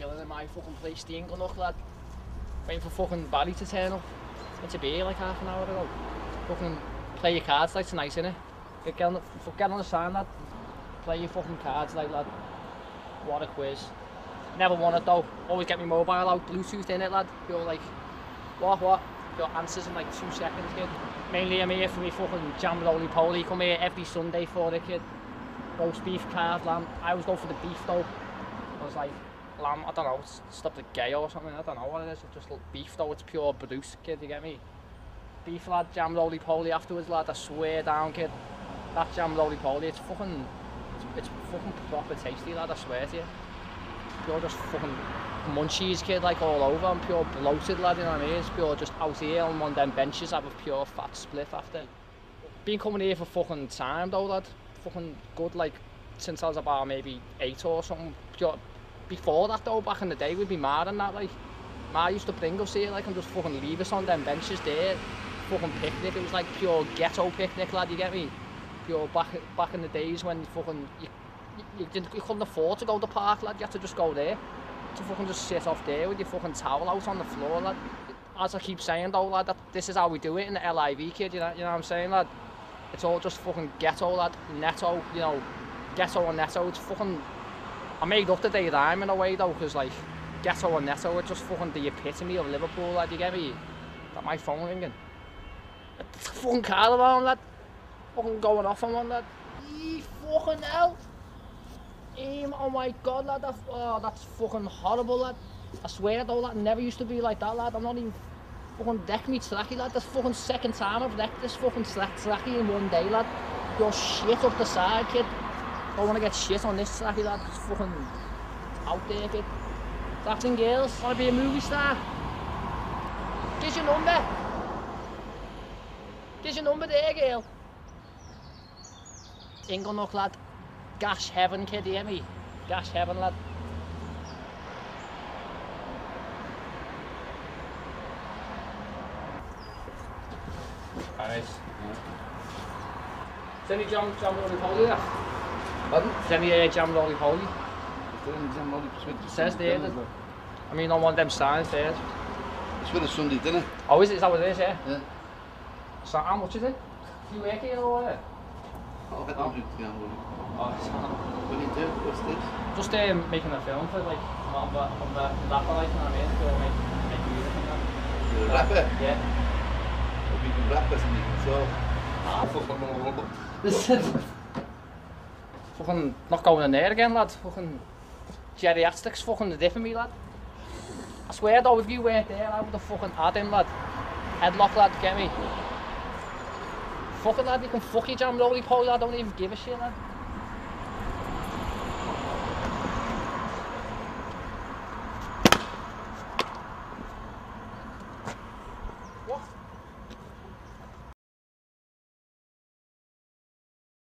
chillen. Dan maak fucking place PlayStation kan nog laat. Ben je voor volgende Bali te zijn of met je beheer, like half an hour ago. Fucking play your cards, like tonight, in it. You can, if can that, play your fucking cards, like lad. What a quiz. Never won it though. Always get me mobile out, Bluetooth in it, lad. You're like, what, what? Your answers in like two seconds, kid. Mainly I'm here for me fucking jam roly poly. Come here every Sunday for it, kid. Roast beef, card, lamb. I always go for the beef though. I was like, lamb, I don't know, it's the with or something, I don't know what it is, it's just like beef though, it's pure Bruce, kid, you get me? Beef lad, jam roly-poly afterwards lad, I swear down kid, that jam roly-poly, it's fucking, it's, it's fucking proper tasty lad, I swear to you. Pure just fucking munchies kid like all over, I'm pure bloated lad, you know what I mean? It's pure just out here on one of them benches, have a pure fat spliff after. Been coming here for fucking time though lad, fucking good like since I was about maybe eight or something, pure, before that though, back in the day, we'd be mad and that, like, Ma used to bring us here, like, and just fucking leave us on them benches there, fucking picnic, it was like pure ghetto picnic, lad, you get me? Pure back, back in the days when fucking, you, you, you, you couldn't afford to go to the park, lad, you had to just go there, to fucking just sit off there with your fucking towel out on the floor, lad. As I keep saying though, lad, that this is how we do it in the LIV, kid, you know, you know what I'm saying, lad? It's all just fucking ghetto, lad, netto, you know, ghetto or netto, it's fucking I made up the day that I'm in a way though, because like Ghetto and Neto are just fucking the epitome of Liverpool, lad, you get me? That my phone ringing. It's a fucking car around, lad. Fucking going off on one, lad. Eee, fucking hell. Eee, oh my god, lad, that, oh, that's fucking horrible, lad. I swear though, that never used to be like that, lad. I'm not even fucking deck me tracky, lad. That's fucking second time I've decked this fucking tracky in one day, lad. You're shit up the side, kid. Don't want to get shit on this track, that's fucking out there, kid. That's in girls, wanna be a movie star. Give your number. Give your number there, girl. knock lad. Gash heaven, kid, hear me? Gash heaven, lad. Paris. Yeah. Is it John, John, John, John, John, John, John, John, Pardon? Premier Jam Lolly Polly. It says there. I mean, on one of them signs there. It's for the Sunday dinner. Oh, is it? Is that what it is, yeah? Yeah. So, how much is it? Do you work here or what? Oh, I don't do the Oh, it's What do you do? What's this? Just um, making a film for, like, on the, on the rapper, like, you know what I mean? So, like, make music and that. You're a rapper? Yeah. Well, we can rap as a music, so... Ah, fuck, I'm gonna Fucking not going in there again lad, fucking Jerry Astick's fucking the different me lad. I swear though if you weren't there I would have fucking had him lad. Headlock lad get me. Fuckin' lad, you can fuck your jam roly polar, don't even give a shit lad.